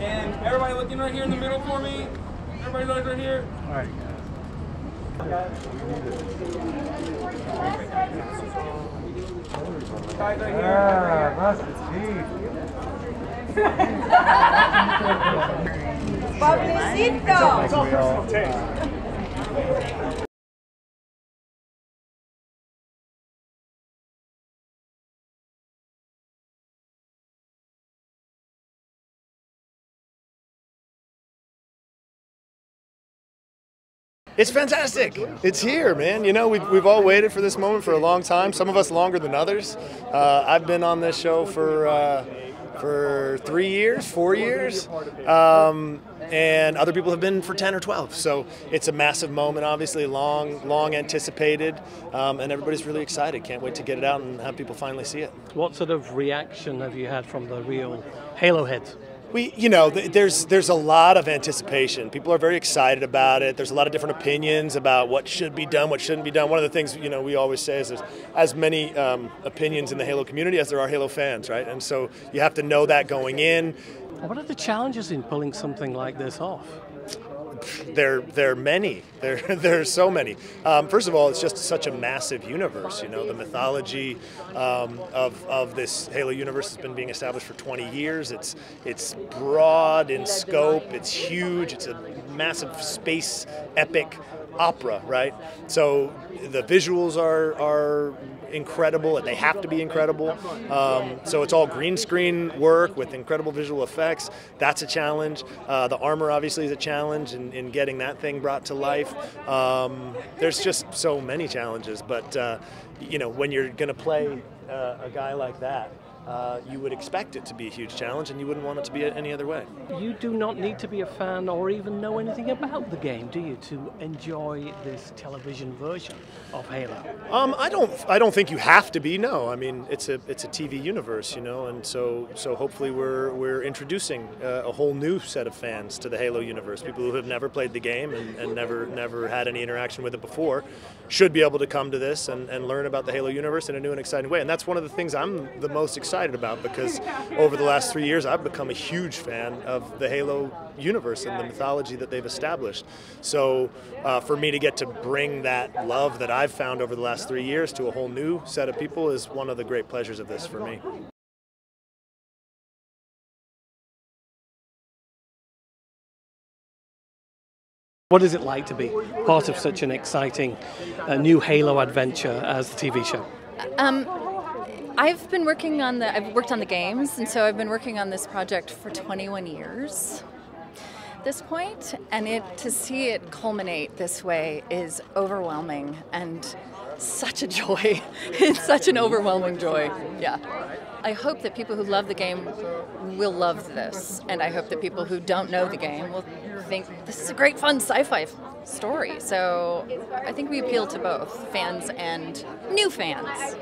And everybody looking right here in the middle for me. Everybody look right here. All right. Guys right here. Pobrecito. It's fantastic. It's here, man. You know, we've, we've all waited for this moment for a long time. Some of us longer than others. Uh, I've been on this show for uh, for three years, four years, um, and other people have been for ten or twelve. So it's a massive moment, obviously, long, long anticipated, um, and everybody's really excited. Can't wait to get it out and have people finally see it. What sort of reaction have you had from the real Halo heads? We, you know, th- there's there's a lot of anticipation. People are very excited about it. There's a lot of different opinions about what should be done, what shouldn't be done. One of the things you know we always say is there's as many um, opinions in the Halo community as there are Halo fans, right? And so you have to know that going in. What are the challenges in pulling something like this off? There, there are many. There, there are so many. Um, first of all, it's just such a massive universe. You know, the mythology um, of, of this Halo universe has been being established for 20 years. It's it's broad in scope. It's huge. It's a massive space epic opera, right? So the visuals are are incredible, and they have to be incredible. Um, so it's all green screen work with incredible visual effects. That's a challenge. Uh, the armor obviously is a challenge in, in getting that thing brought to life. Um, there's just so many challenges, but uh, you know when you're going to play uh, a guy like that. Uh, you would expect it to be a huge challenge, and you wouldn't want it to be any other way. You do not need to be a fan or even know anything about the game, do you, to enjoy this television version of Halo? Um, I don't. I don't think you have to be. No, I mean it's a it's a TV universe, you know, and so so hopefully we're we're introducing uh, a whole new set of fans to the Halo universe. People who have never played the game and, and never never had any interaction with it before should be able to come to this and, and learn about the Halo universe in a new and exciting way. And that's one of the things I'm the most excited about because over the last three years I've become a huge fan of the Halo universe and the mythology that they've established. So uh, for me to get to bring that love that I've found over the last three years to a whole new set of people is one of the great pleasures of this for me. What is it like to be part of such an exciting uh, new Halo adventure as the TV show? Um, I've been working on the. I've worked on the games, and so I've been working on this project for 21 years. This point, and it to see it culminate this way is overwhelming and such a joy. it's such an overwhelming joy. Yeah. I hope that people who love the game will love this, and I hope that people who don't know the game will think this is a great, fun sci-fi story. So I think we appeal to both fans and new fans.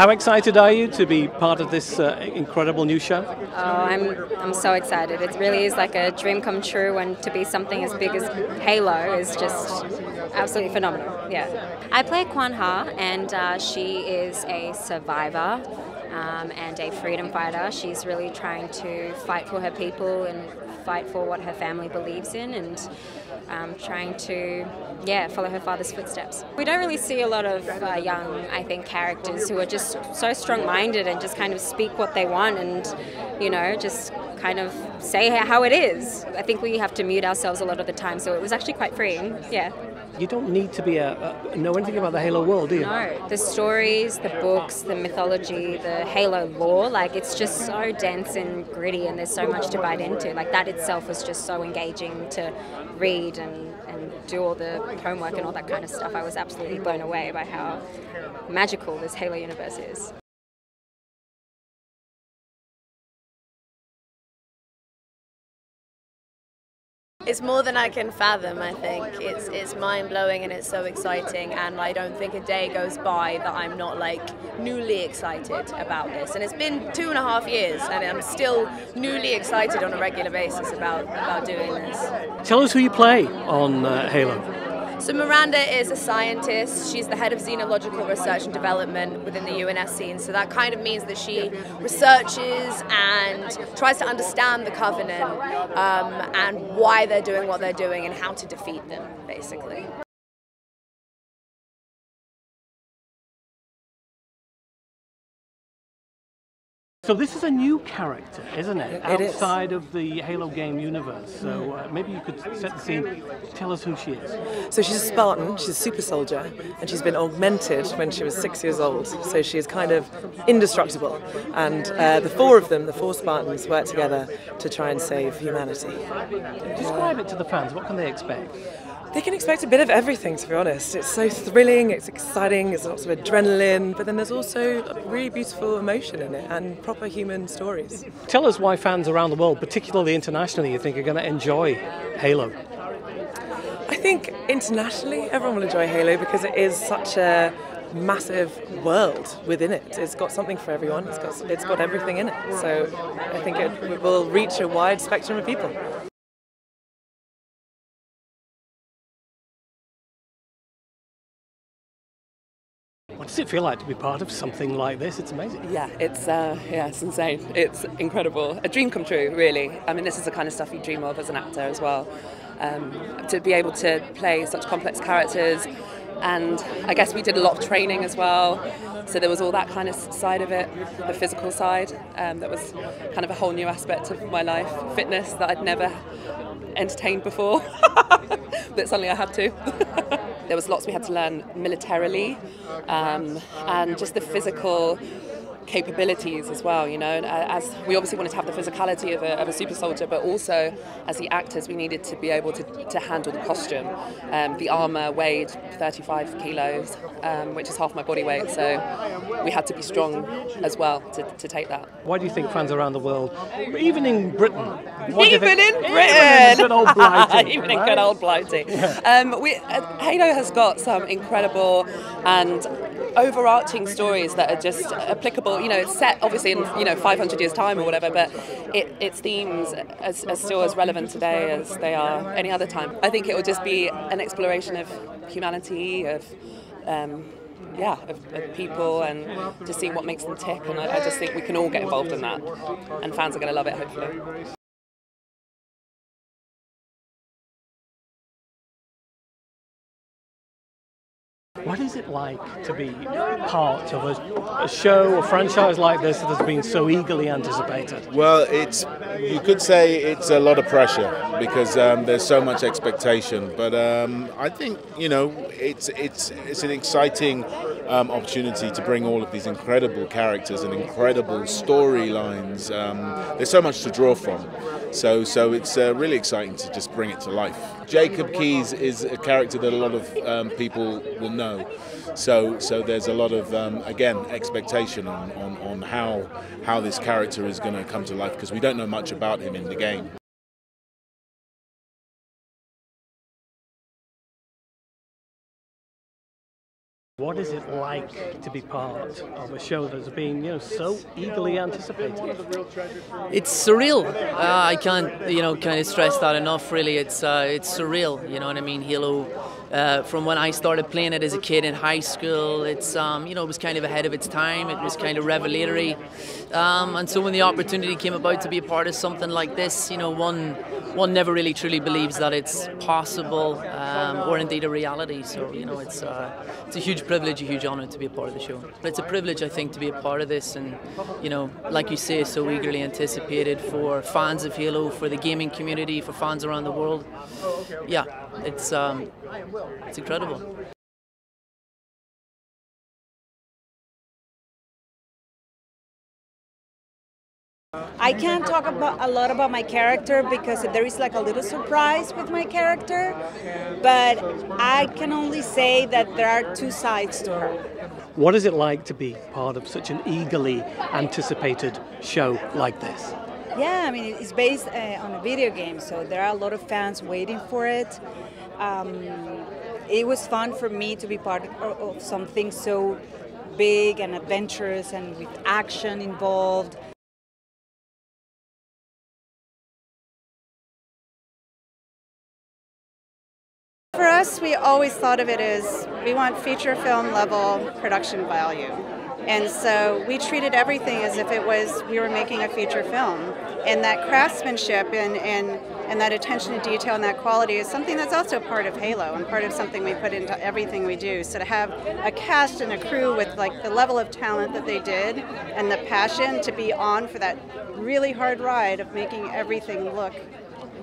How excited are you to be part of this uh, incredible new show? Oh, I'm I'm so excited. It really is like a dream come true, and to be something as big as Halo is just absolutely phenomenal. Yeah. I play Kwan Ha, and uh, she is a survivor um, and a freedom fighter. She's really trying to fight for her people and fight for what her family believes in, and um, trying to yeah follow her father's footsteps. We don't really see a lot of uh, young, I think, characters who are just so strong-minded and just kind of speak what they want and you know just kind of say how it is. I think we have to mute ourselves a lot of the time, so it was actually quite freeing. Yeah. You don't need to be a, a, know anything about the Halo world, do you? No, the stories, the books, the mythology, the Halo lore, like it's just so dense and gritty, and there's so much to bite into. Like that itself was just so engaging to read and, and do all the homework and all that kind of stuff. I was absolutely blown away by how magical this Halo universe is. It's more than I can fathom, I think. It's, it's mind blowing and it's so exciting, and I don't think a day goes by that I'm not like newly excited about this. And it's been two and a half years, and I'm still newly excited on a regular basis about, about doing this. Tell us who you play on uh, Halo. So Miranda is a scientist. She's the head of xenological research and development within the UNSC, and so that kind of means that she researches and tries to understand the Covenant um, and why they're doing what they're doing and how to defeat them, basically. So this is a new character, isn't it? It Outside of the Halo game universe. So uh, maybe you could set the scene. Tell us who she is. So she's a Spartan, she's a super soldier, and she's been augmented when she was six years old. So she is kind of indestructible. And uh, the four of them, the four Spartans, work together to try and save humanity. Describe it to the fans. What can they expect? They can expect a bit of everything, to be honest. It's so thrilling, it's exciting, there's lots of adrenaline, but then there's also a really beautiful emotion in it and proper human stories. Tell us why fans around the world, particularly internationally, you think are going to enjoy Halo. I think internationally, everyone will enjoy Halo because it is such a massive world within it. It's got something for everyone. It's got it's got everything in it. So I think it will reach a wide spectrum of people. Does it feel like to be part of something like this? It's amazing. Yeah, it's uh, yeah, it's insane. It's incredible. A dream come true, really. I mean, this is the kind of stuff you dream of as an actor as well. Um, to be able to play such complex characters, and I guess we did a lot of training as well. So there was all that kind of side of it, the physical side. Um, that was kind of a whole new aspect of my life, fitness that I'd never entertained before, but suddenly I had to. there was lots we had to learn militarily, um, and just the physical capabilities as well. You know, as we obviously wanted to have the physicality of a, of a, super soldier, but also as the actors, we needed to be able to, to handle the costume. Um, the armor weighed 35 kilos, um, which is half my body weight, so we had to be strong as well to, to take that. Why do you think fans around the world, even in Britain, even in Britain, even in good old Blighty, even in good old Blighty, Yeah. um, we uh, Halo has got some incredible and overarching stories that are just applicable. You know, it's set obviously in you know 500 years time or whatever, but it, its themes are, are still as relevant today as they are any other time. I think it will just be an exploration of humanity, of um, yeah, of, of people, and to see what makes them tick. And I, I just think we can all get involved in that, and fans are going to love it, hopefully. What is it like to be part of a, a show or franchise like this that has been so eagerly anticipated? Well, it's you could say it's a lot of pressure because um, there's so much expectation. But um, I think you know it's it's it's an exciting um, opportunity to bring all of these incredible characters and incredible storylines. Um, there's so much to draw from. So so it's uh, really exciting to just bring it to life. Jacob Keyes is a character that a lot of um, people will know. So so there's a lot of um, again expectation on, on, on how how this character is going to come to life because we don't know much about him in the game. What is it like to be part of a show that's been, you know, so eagerly anticipated? It's surreal. Uh, I can't, you know, kind of stress that enough. Really, it's uh, it's surreal. You know what I mean? Halo. Uh, from when I started playing it as a kid in high school, it's um, you know it was kind of ahead of its time. It was kind of revelatory, um, and so when the opportunity came about to be a part of something like this, you know, one one never really truly believes that it's possible. Um, or indeed a reality. So you know, it's uh, it's a huge privilege, a huge honor to be a part of the show. But it's a privilege, I think, to be a part of this, and you know, like you say, so eagerly anticipated for fans of Halo, for the gaming community, for fans around the world. Yeah, it's um, it's incredible. I can't talk about a lot about my character because there is like a little surprise with my character, but I can only say that there are two sides to her. What is it like to be part of such an eagerly anticipated show like this? Yeah, I mean, it's based uh, on a video game, so there are a lot of fans waiting for it. Um, it was fun for me to be part of, of something so big and adventurous and with action involved. We always thought of it as we want feature film level production value. And so we treated everything as if it was we were making a feature film. And that craftsmanship and, and, and that attention to detail and that quality is something that's also part of Halo and part of something we put into everything we do. So to have a cast and a crew with like the level of talent that they did and the passion to be on for that really hard ride of making everything look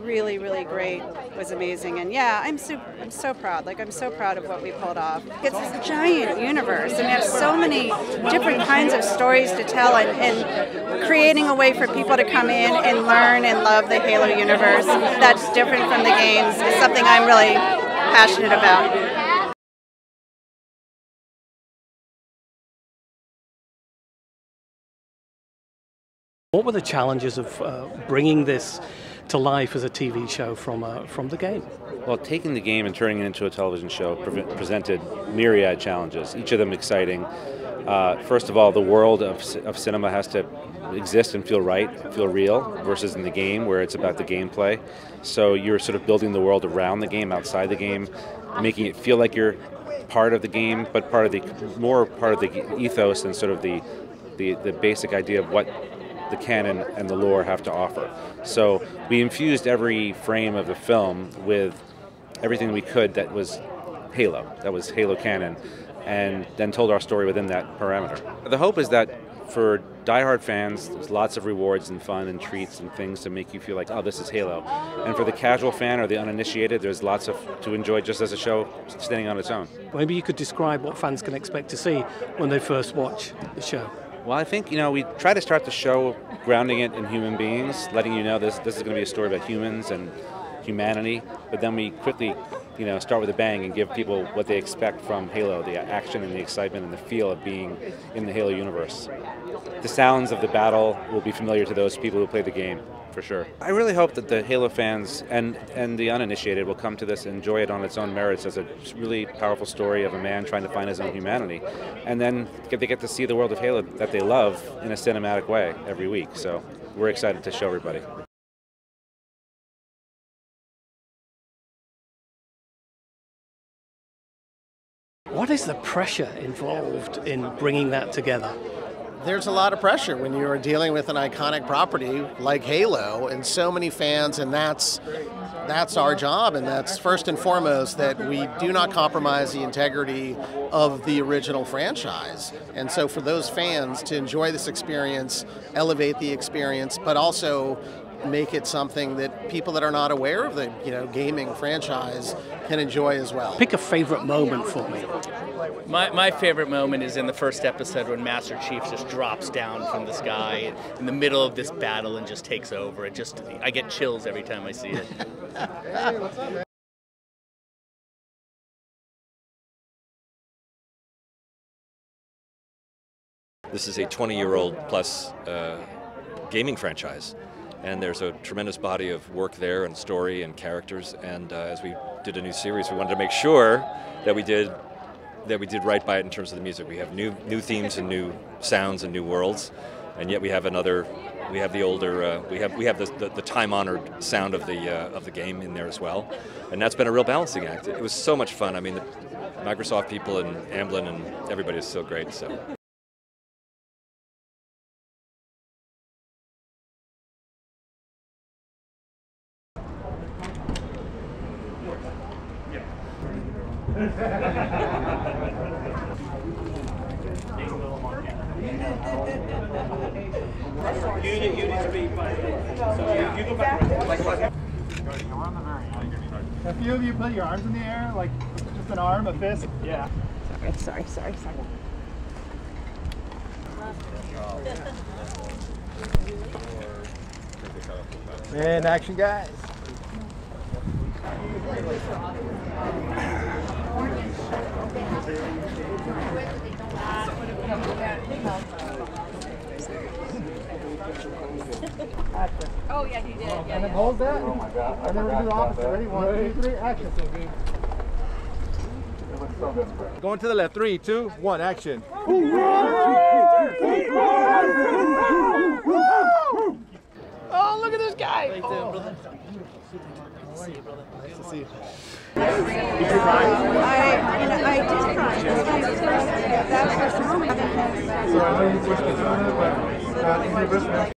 really, really great was amazing. And yeah, I'm super, I'm so proud. Like I'm so proud of what we pulled off. It's this giant universe, and we have so many different kinds of stories to tell, and, and creating a way for people to come in and learn and love the Halo universe that's different from the games is something I'm really passionate about. What were the challenges of uh, bringing this to life as a TV show from uh, from the game? Well, taking the game and turning it into a television show pre- presented myriad challenges, each of them exciting. Uh, first of all, the world of, of cinema has to exist and feel right, feel real, versus in the game where it's about the gameplay. So you're sort of building the world around the game, outside the game, making it feel like you're part of the game, but part of the more part of the ethos and sort of the the, the basic idea of what the canon and the lore have to offer. So we infused every frame of the film with everything we could that was Halo, that was Halo canon, and then told our story within that parameter. The hope is that for diehard fans, there's lots of rewards and fun and treats and things to make you feel like, oh, this is Halo. And for the casual fan or the uninitiated, there's lots of to enjoy just as a show standing on its own. Maybe you could describe what fans can expect to see when they first watch the show. Well, I think you know we try to start the show grounding it in human beings, letting you know this this is going to be a story about humans and humanity. But then we quickly, you know, start with a bang and give people what they expect from Halo: the action and the excitement and the feel of being in the Halo universe. The sounds of the battle will be familiar to those people who play the game. For sure. I really hope that the Halo fans and, and the uninitiated will come to this and enjoy it on its own merits as a really powerful story of a man trying to find his own humanity. And then get, they get to see the world of Halo that they love in a cinematic way every week. So we're excited to show everybody. What is the pressure involved in bringing that together? There's a lot of pressure when you are dealing with an iconic property like Halo and so many fans and that's that's our job and that's first and foremost that we do not compromise the integrity of the original franchise. And so for those fans to enjoy this experience, elevate the experience, but also make it something that people that are not aware of the you know gaming franchise can enjoy as well. Pick a favorite moment for me. My, my favorite moment is in the first episode when Master Chief just drops down from the sky in the middle of this battle and just takes over. It just I get chills every time I see it. This is a 20-year-old plus uh, gaming franchise and there's a tremendous body of work there and story and characters. And uh, as we did a new series we wanted to make sure that we did that we did right by it in terms of the music. We have new new themes and new sounds and new worlds. And yet we have another we have the older uh, we have we have the, the, the time honored sound of the uh, of the game in there as well. And that's been a real balancing act. It was so much fun. I mean the microsoft people and amblin and everybody is so great so You need, you need to be. So you, you go back. A few of you put your arms in the air, like just an arm, a fist. Yeah. Sorry, sorry, sorry, sorry. And action, guys. Oh yeah, he did. Yeah, And then yeah. hold that. Oh, my God. I and then we do the opposite. Ready? One, two, three, action. So Going to the left. Three, two, one, action. Oh, look at this guy. How you doing, brother? Nice to see you. I, you know, I did cry. That was the first moment. So I know you pushed me through it, but in your best